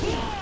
Whoa!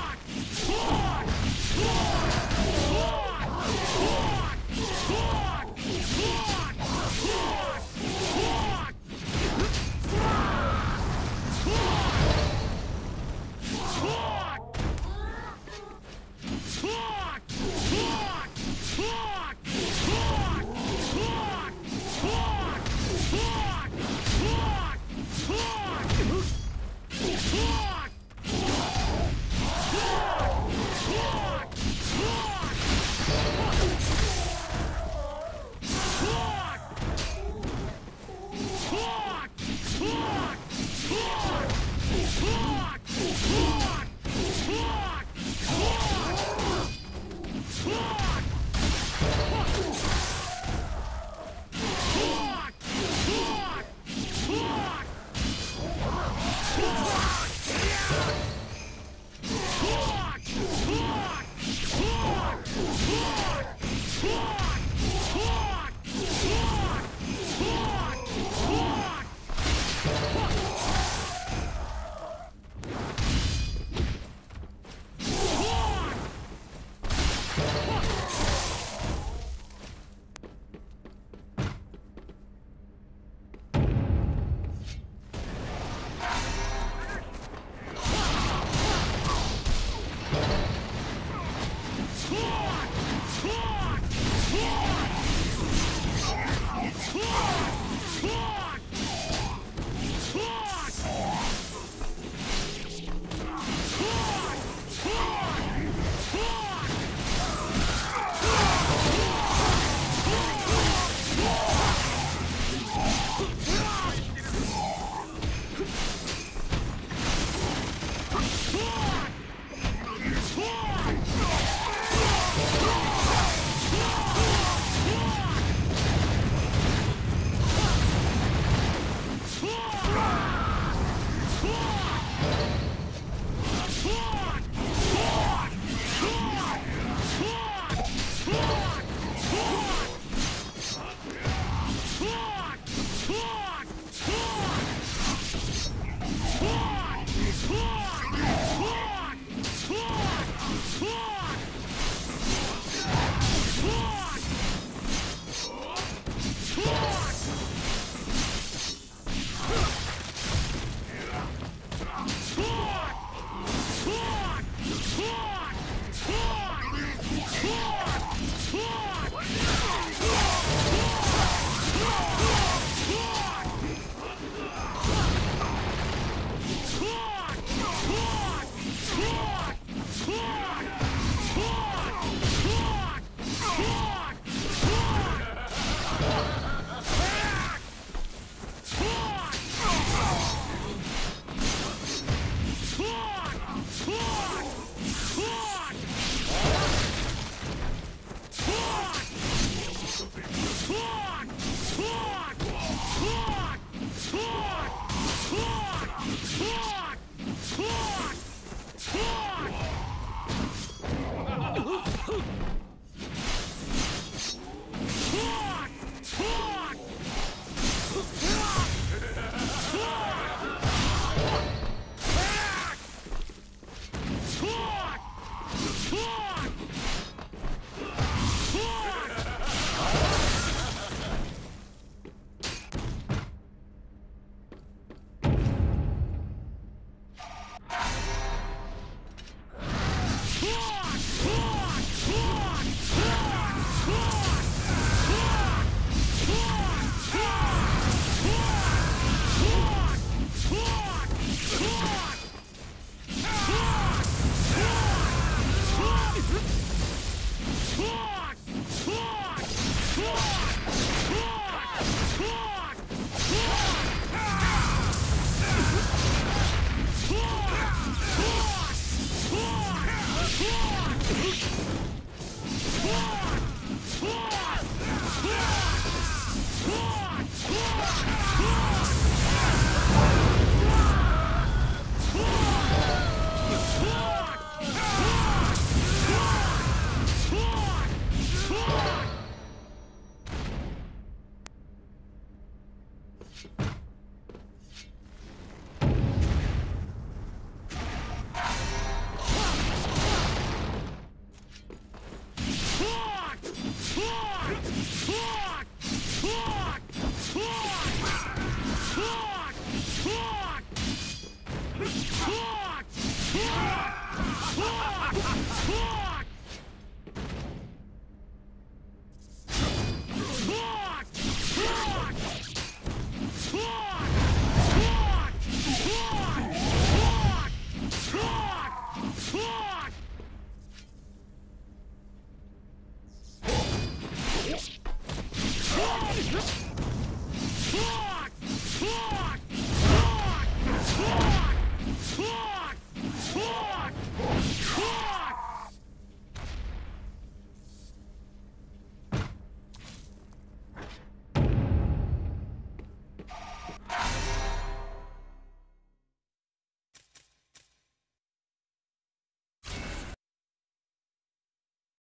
Yeah!